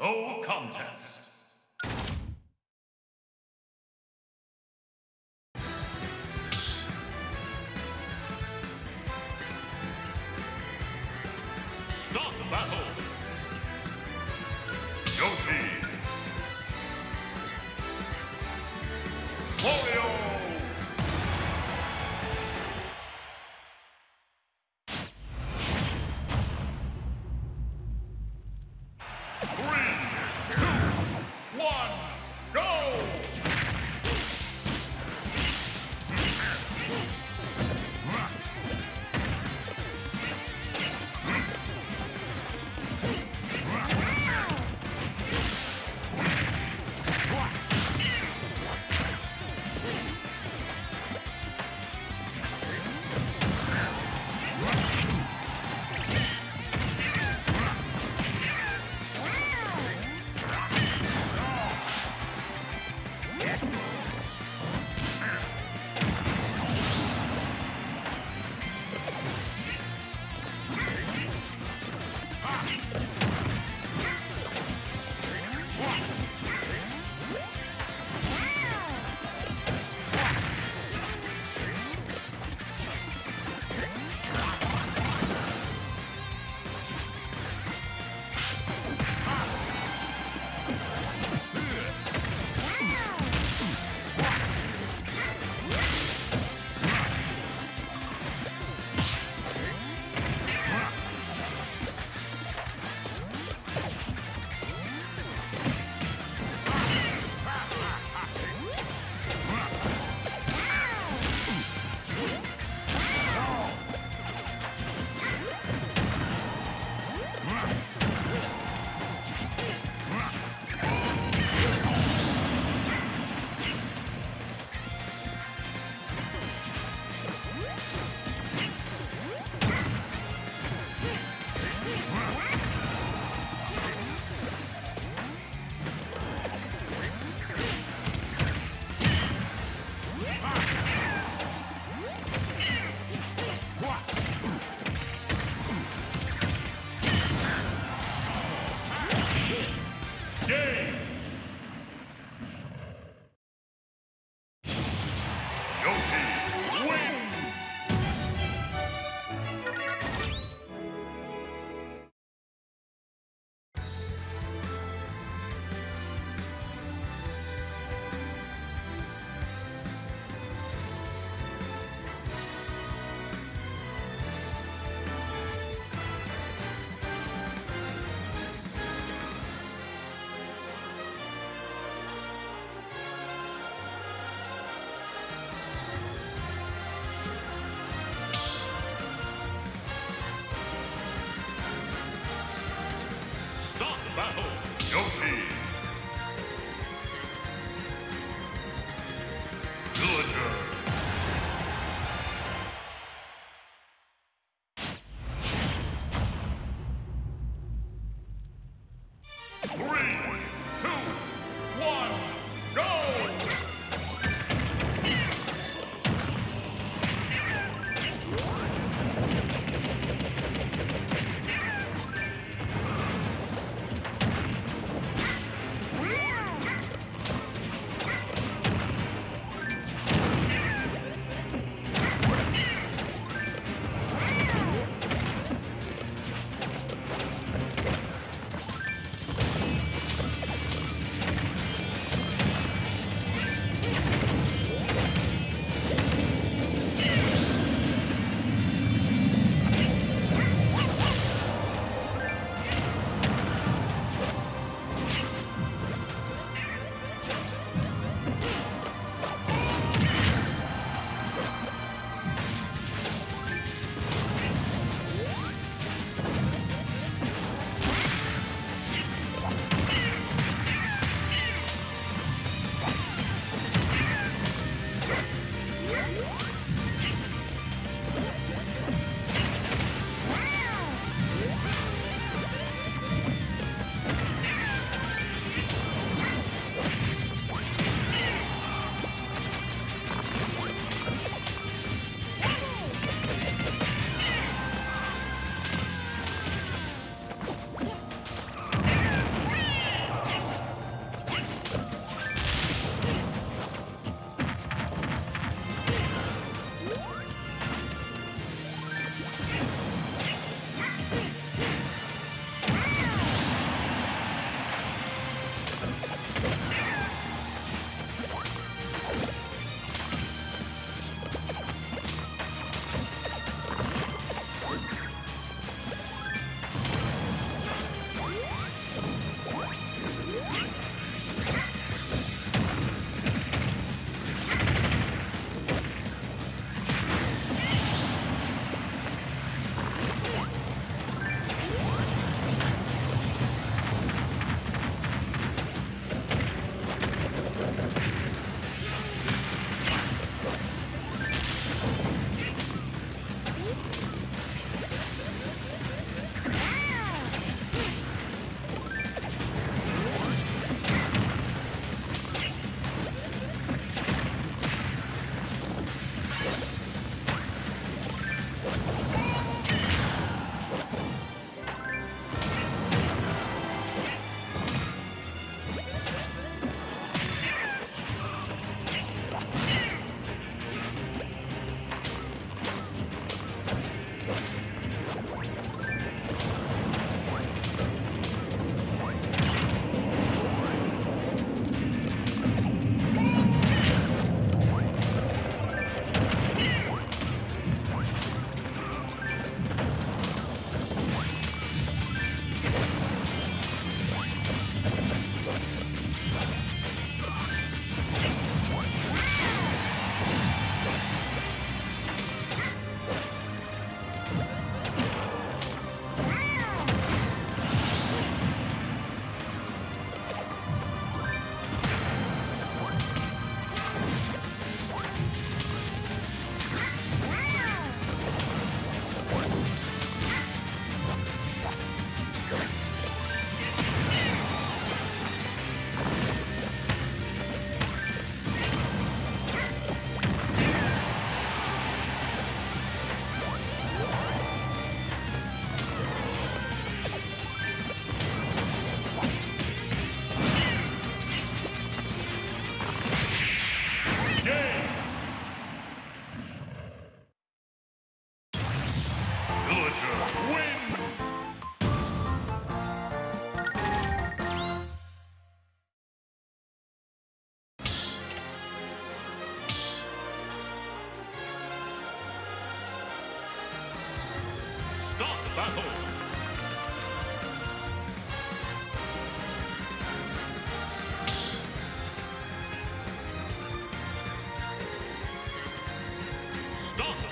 No contest.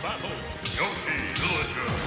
Battle, Yoshi Villager.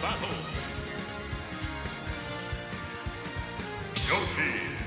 battle. Yoshi.